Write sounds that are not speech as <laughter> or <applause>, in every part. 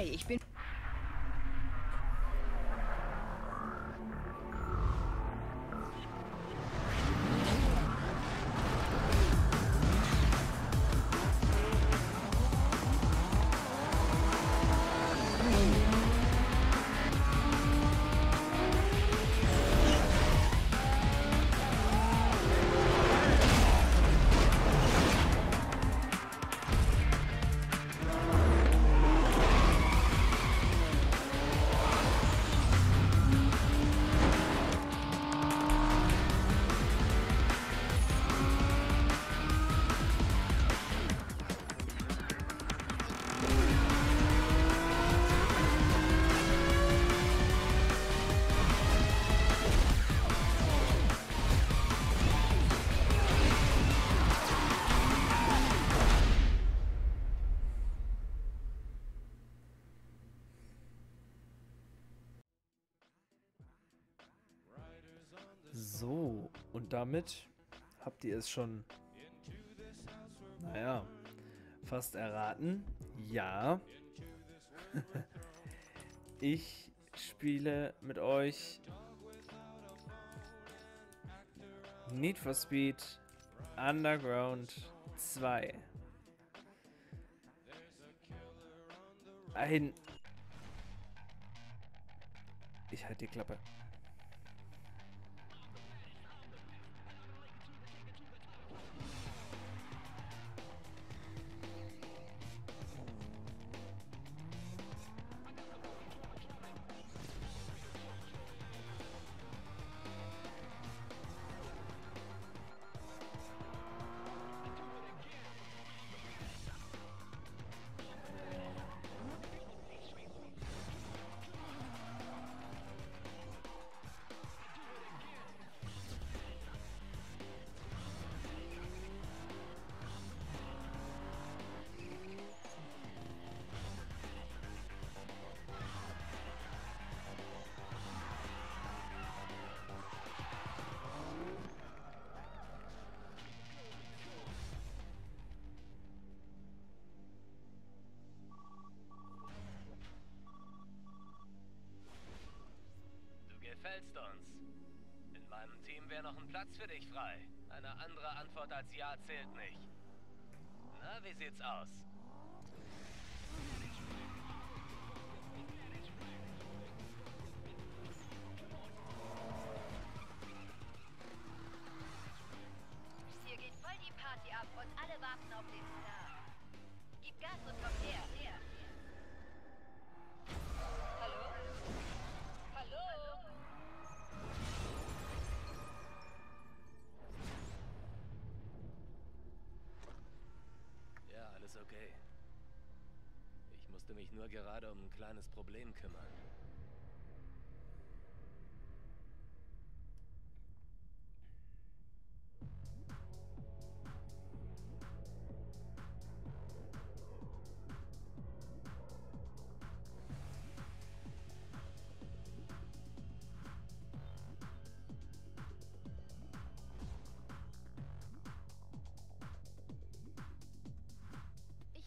Hi, ich bin... So, und damit habt ihr es schon, naja, fast erraten. Ja, <laughs> ich spiele mit euch Need for Speed Underground 2. Ein... Ich halte die Klappe. Wäre noch ein Platz für dich frei. Eine andere Antwort als Ja zählt nicht. Na, wie sieht's aus? Alles okay. Ich musste mich nur gerade um ein kleines Problem kümmern.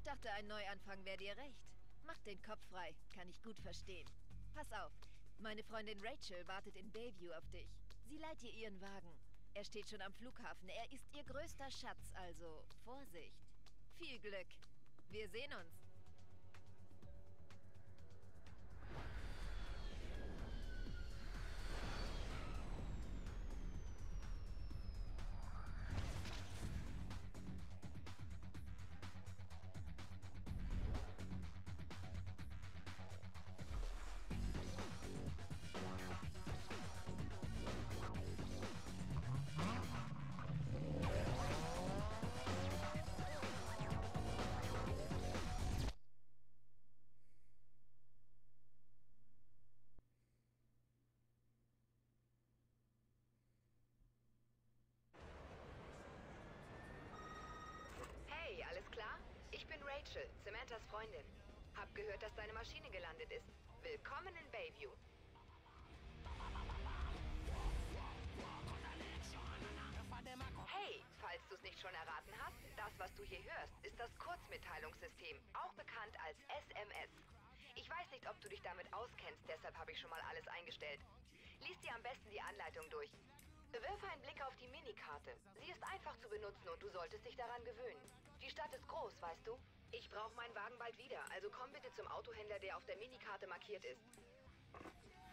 Ich dachte, ein Neuanfang wäre dir recht. Mach den Kopf frei, kann ich gut verstehen. Pass auf, meine Freundin Rachel wartet in Bayview auf dich. Sie leiht dir ihren Wagen. Er steht schon am Flughafen. Er ist ihr größter Schatz, also Vorsicht. Viel Glück. Wir sehen uns. Samanthas Freundin. Hab gehört, dass deine Maschine gelandet ist. Willkommen in Bayview. Hey, falls du es nicht schon erraten hast, das, was du hier hörst, ist das Kurzmitteilungssystem, auch bekannt als SMS. Ich weiß nicht, ob du dich damit auskennst, deshalb habe ich schon mal alles eingestellt. Lies dir am besten die Anleitung durch. Wirf einen Blick auf die Minikarte. Sie ist einfach zu benutzen und du solltest dich daran gewöhnen. Die Stadt ist groß, weißt du? Ich brauche meinen Wagen bald wieder, also komm bitte zum Autohändler, der auf der Minikarte markiert ist.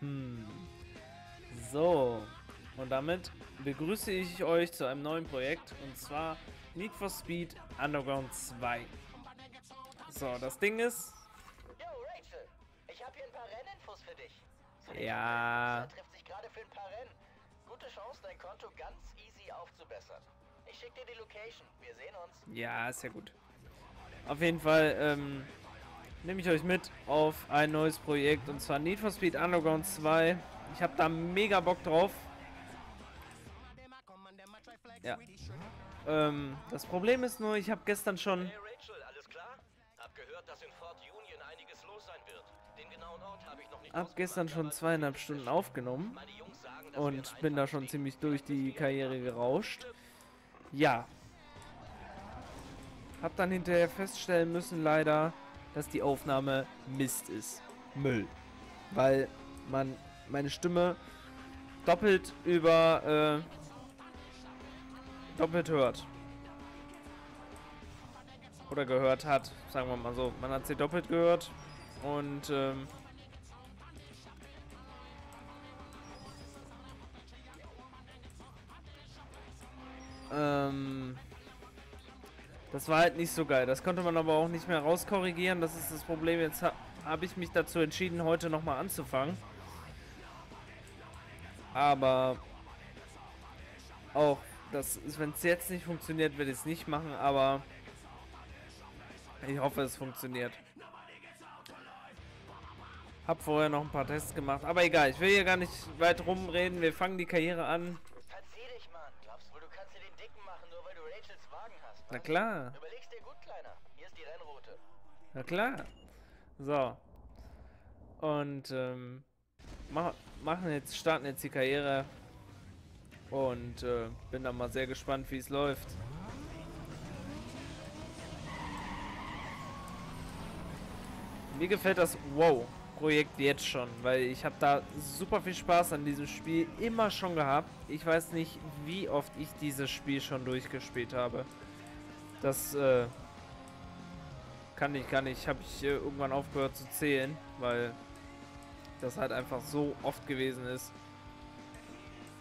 Hm. So. Und damit begrüße ich euch zu einem neuen Projekt und zwar Need for Speed Underground 2. So, das Ding ist. Yo, Rachel, ich habe hier ein paar Renninfos für dich. Ja. Trifft sich gerade für ein paar Rennen. Gute Chance, dein Konto ganz easy aufzubessern. Ich schicke dir die Location. Wir sehen uns. Ja, ist ja gut. Auf jeden Fall ähm, nehme ich euch mit auf ein neues Projekt und zwar Need for Speed Underground 2. Ich habe da mega Bock drauf. Ja. Ähm, das Problem ist nur, ich habe gestern schon Hey Rachel, alles klar? Hab gehört, dass in Fort Union einiges los sein wird. Den genauen Ort habe ich noch nicht hab gestern schon zweieinhalb Stunden aufgenommen sagen, und in bin da schon ziemlich durch die Karriere gerauscht. Ja. Hab dann hinterher feststellen müssen, leider, dass die Aufnahme Mist ist. Müll. Weil man meine Stimme doppelt über äh, doppelt hört. Oder gehört hat, sagen wir mal so. Man hat sie doppelt gehört und ähm, Ähm, das war halt nicht so geil. Das konnte man aber auch nicht mehr rauskorrigieren. Das ist das Problem. Jetzt ha habe ich mich dazu entschieden, heute nochmal anzufangen. Aber auch, wenn es jetzt nicht funktioniert, werde ich es nicht machen. Aber ich hoffe, es funktioniert. Hab vorher noch ein paar Tests gemacht. Aber egal, ich will hier gar nicht weit rumreden. Wir fangen die Karriere an. Verzieh dich, Mann. Glaubst wohl, du kannst dir den Dicken machen, nur weil du Rachels Wagen hast? Na klar. Überlegst dir gut, Kleiner. Hier ist die Rennroute. Na klar. So. Und ähm, mach, machen jetzt, starten jetzt die Karriere. Und äh, bin dann mal sehr gespannt, wie es läuft. Mir gefällt das Wow-Projekt jetzt schon, weil ich habe da super viel Spaß an diesem Spiel immer schon gehabt. Ich weiß nicht, wie oft ich dieses Spiel schon durchgespielt habe. Das äh, kann ich, kann ich, habe ich äh, irgendwann aufgehört zu zählen, weil das halt einfach so oft gewesen ist.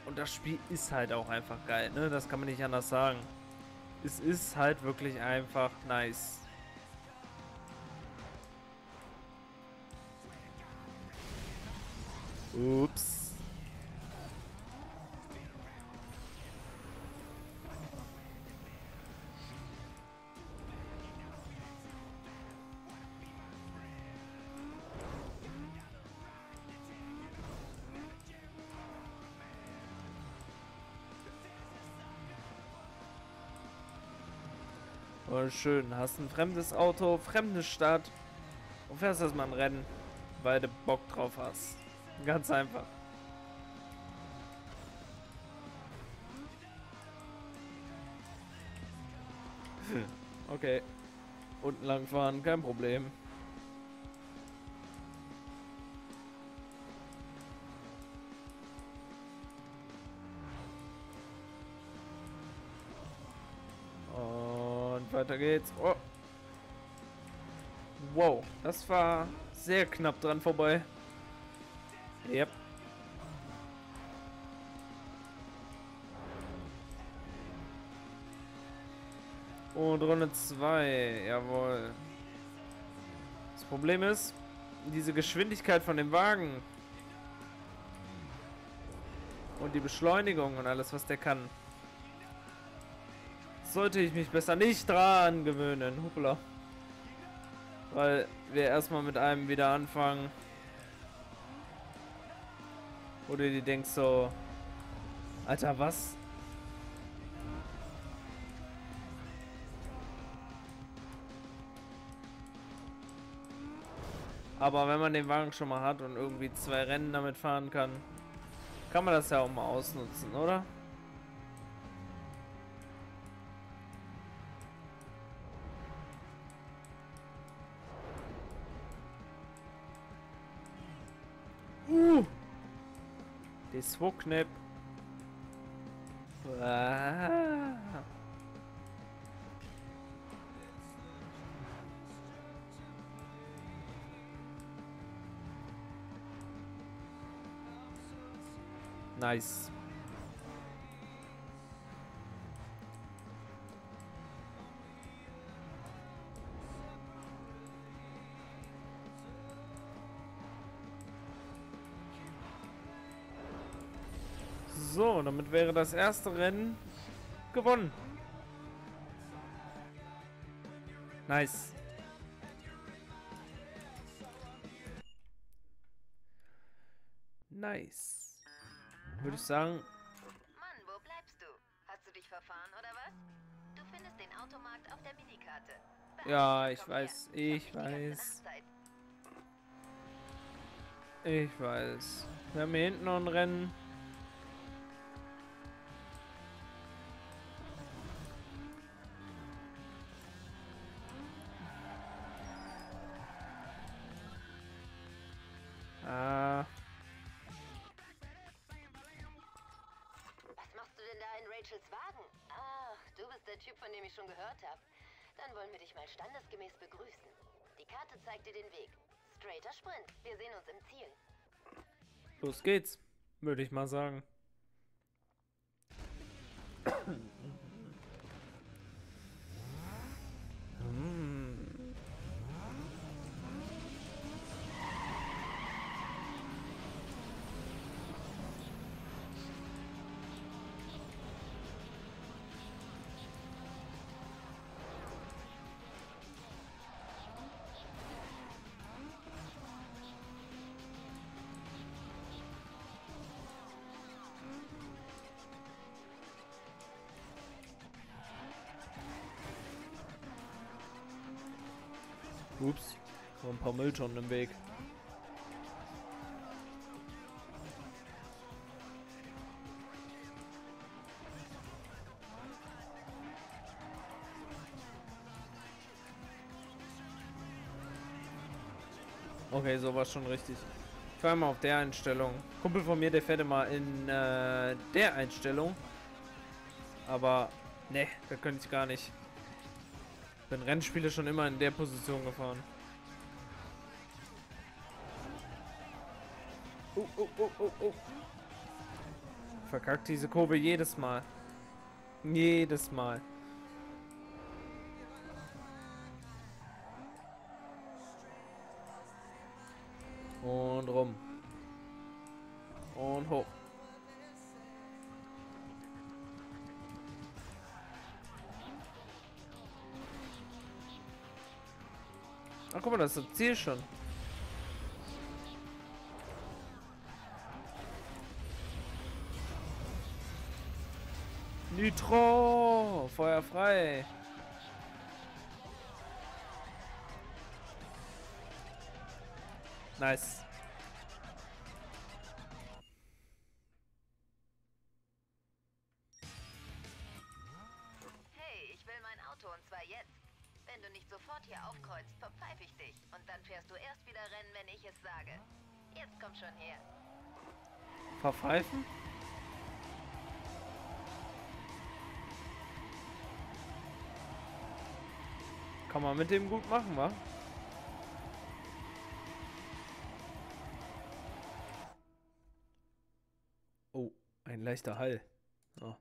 Und das Spiel ist halt auch einfach geil, ne? Das kann man nicht anders sagen. Es ist halt wirklich einfach nice. Ups. Oh, schön. Hast ein fremdes Auto, fremde Stadt und fährst erstmal ein Rennen, weil du Bock drauf hast. Ganz einfach. <laughs> Okay. Unten lang fahren, kein Problem. Weiter geht's. Oh. Wow, das war sehr knapp dran vorbei. Yep. Und Runde 2, jawohl. Das Problem ist, diese Geschwindigkeit von dem Wagen und die Beschleunigung und alles, was der kann, sollte ich mich besser nicht dran gewöhnen. Hoppla. Weil wir erstmal mit einem wieder anfangen. Du dir denkst so, Alter, was? Aber wenn man den Wagen schon mal hat und irgendwie zwei Rennen damit fahren kann, kann man das ja auch mal ausnutzen, oder? Die Swoknip. Ah. Nice. Damit wäre das erste Rennen gewonnen. Nice. Nice. Würde ich sagen, Mann, wo bleibst du? Hast du dich verfahren oder was? Du findest den Automarkt auf der Minikarte. Ja, ich weiß, ich weiß. Ich weiß. Wir haben hier hinten noch ein Rennen. Los geht's. Würde ich mal sagen. <coughs> Ups, noch ein paar Mülltonnen im Weg. Okay, so war schon richtig. Ich war mal auf der Einstellung. Kumpel von mir, der fährt immer in äh, der Einstellung. Aber, ne, da könnte ich gar nicht. Bin Rennspiele schon immer in der Position gefahren. Oh, oh, oh, oh, oh. Verkackt diese Kurve jedes Mal. Jedes Mal. Und rum. Und hoch. Ach, guck mal, das ist das Ziel schon. Nitro! Feuer frei! Nice. Du nicht sofort hier aufkreuzt, verpfeife ich dich. Und dann fährst du erst wieder Rennen, wenn ich es sage. Jetzt komm schon her. Verpfeifen? Kann man mit dem gut machen, wa? Oh, ein leichter Hall. Oh.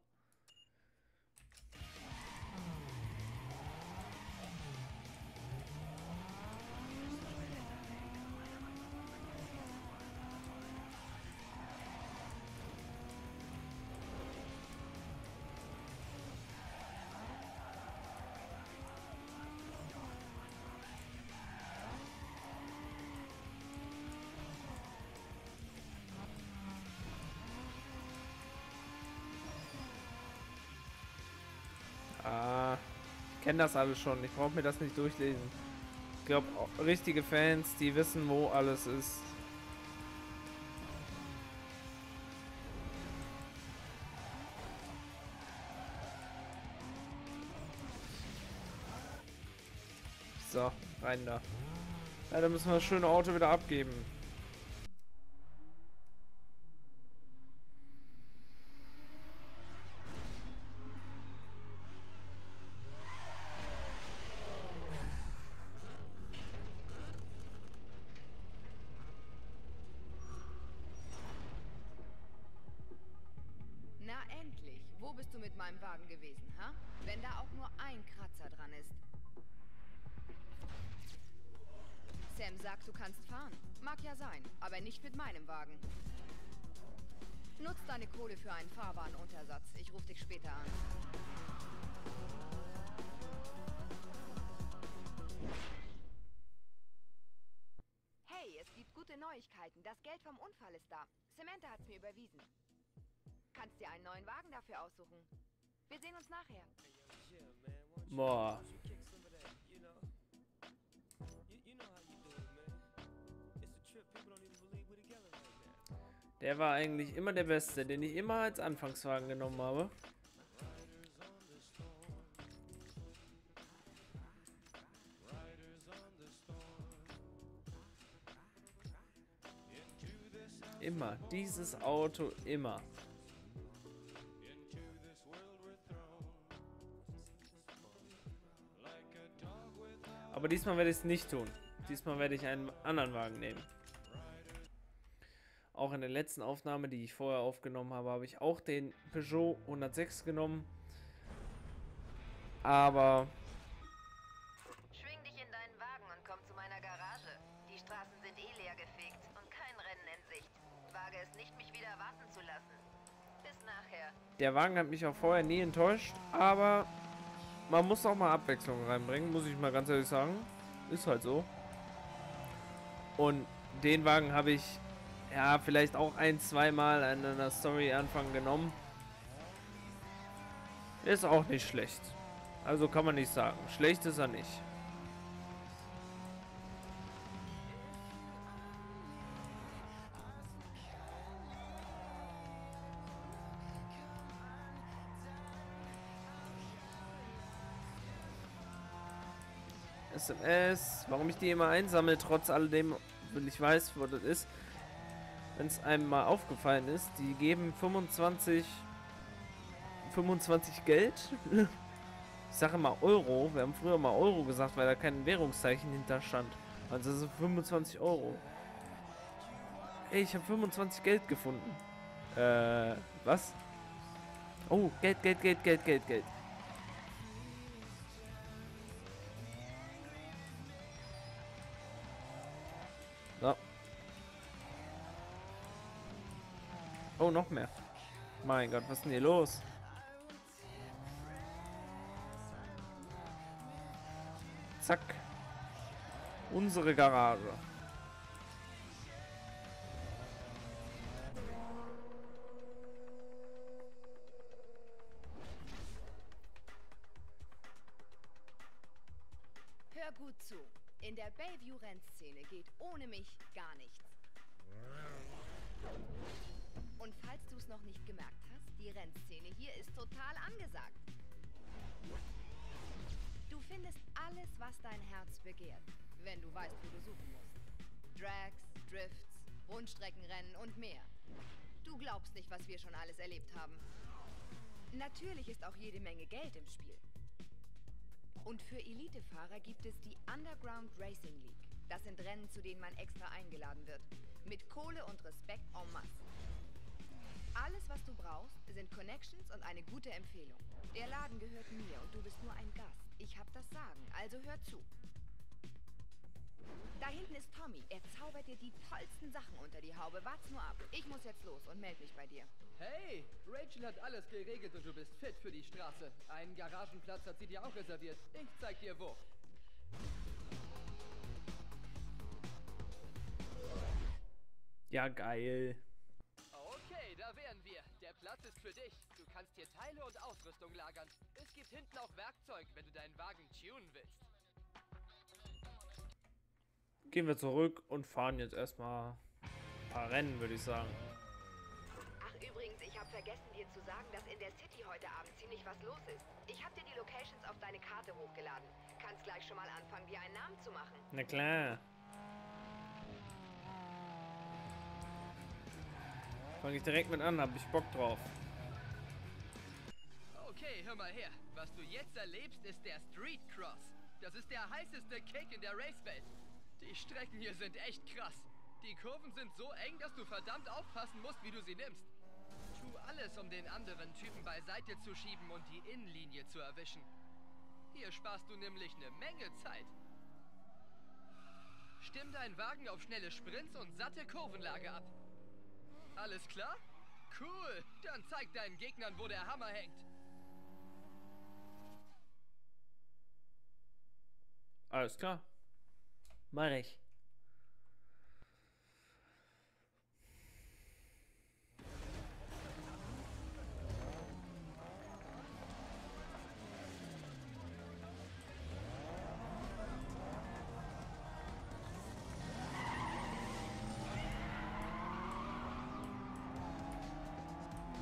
Kenne das alles schon. Ich brauche mir das nicht durchlesen. Ich glaube, richtige Fans, die wissen, wo alles ist. So, rein da. Ja, dann müssen wir das schöne Auto wieder abgeben. Bist du mit meinem Wagen gewesen, ha? Wenn da auch nur ein Kratzer dran ist. Sam sagt, du kannst fahren. Mag ja sein, aber nicht mit meinem Wagen. Nutz deine Kohle für einen Fahrbahnuntersatz. Ich rufe dich später an. Hey, es gibt gute Neuigkeiten. Das Geld vom Unfall ist da. Samantha hat's mir überwiesen. Kannst dir einen neuen Wagen dafür aussuchen. Wir sehen uns nachher. Boah. Der war eigentlich immer der Beste, den ich immer als Anfangswagen genommen habe. Immer. Dieses Auto immer. Aber diesmal werde ich es nicht tun. Diesmal werde ich einen anderen Wagen nehmen. Auch in der letzten Aufnahme, die ich vorher aufgenommen habe, habe ich auch den Peugeot 106 genommen. Aber Schwing dich in deinen Wagen und komm zu meiner Garage. Die Straßen sind eh leer gefegt und kein Rennen in Sicht. Wage es nicht, mich wieder warten zu lassen. Bis nachher. der Wagen hat mich auch vorher nie enttäuscht. Aber man muss auch mal Abwechslung reinbringen, muss ich mal ganz ehrlich sagen. Ist halt so. Und den Wagen habe ich ja vielleicht auch ein, zweimal in einer Story Anfang genommen. Ist auch nicht schlecht. Also kann man nicht sagen. Schlecht ist er nicht. SMS. Warum ich die immer einsammle, trotz alledem, wenn ich weiß, wo das ist. Wenn es einem mal aufgefallen ist, die geben 25 25 Geld. <laughs> Ich sage mal Euro. Wir haben früher mal Euro gesagt, weil da kein Währungszeichen hinter stand. Also das sind 25 Euro. Ey, ich habe 25 Geld gefunden. Äh, was? Oh, Geld, Geld, Geld, Geld, Geld, Geld. Oh, noch mehr. Mein Gott, was ist denn hier los? Zack. Unsere Garage. Hör gut zu. In der Bayview-Rennszene geht ohne mich gar nichts. Noch nicht gemerkt hast, die Rennszene hier ist total angesagt. Du findest alles, was dein Herz begehrt, wenn du weißt, wo du suchen musst. Drags, Drifts, Rundstreckenrennen und mehr. Du glaubst nicht, was wir schon alles erlebt haben. Natürlich ist auch jede Menge Geld im Spiel. Und für Elitefahrer gibt es die Underground Racing League. Das sind Rennen, zu denen man extra eingeladen wird. Mit Kohle und Respekt en masse. Alles, was du brauchst, sind Connections und eine gute Empfehlung. Der Laden gehört mir und du bist nur ein Gast. Ich hab das Sagen, also hör zu. Da hinten ist Tommy. Er zaubert dir die tollsten Sachen unter die Haube. Wart's nur ab. Ich muss jetzt los und melde mich bei dir. Hey, Rachel hat alles geregelt und du bist fit für die Straße. Einen Garagenplatz hat sie dir auch reserviert. Ich zeig dir wo. Ja, geil. Ist für dich. Du kannst hier Teile und Ausrüstung lagern. Es gibt hinten auch Werkzeug, wenn du deinen Wagen tunen willst. Gehen wir zurück und fahren jetzt erstmal ein paar Rennen, würde ich sagen. Ach übrigens, ich habe vergessen dir zu sagen, dass in der City heute Abend ziemlich was los ist. Ich habe dir die Locations auf deine Karte hochgeladen. Kannst gleich schon mal anfangen, dir einen Namen zu machen. Na klar. Fange ich direkt mit an, hab ich Bock drauf. Okay, hör mal her. Was du jetzt erlebst, ist der Street Cross. Das ist der heißeste Kick in der Racewelt. Die Strecken hier sind echt krass. Die Kurven sind so eng, dass du verdammt aufpassen musst, wie du sie nimmst. Tu alles, um den anderen Typen beiseite zu schieben und die Innenlinie zu erwischen. Hier sparst du nämlich eine Menge Zeit. Stimm deinen Wagen auf schnelle Sprints und satte Kurvenlage ab. Alles klar? Cool, dann zeig deinen Gegnern, wo der Hammer hängt. Alles klar. Mach ich.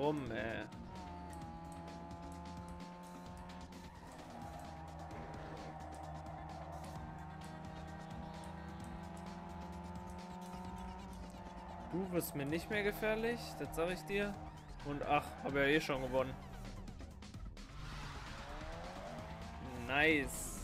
rum, ey. Du wirst mir nicht mehr gefährlich, das sag ich dir. Und ach, habe ja eh schon gewonnen. Nice.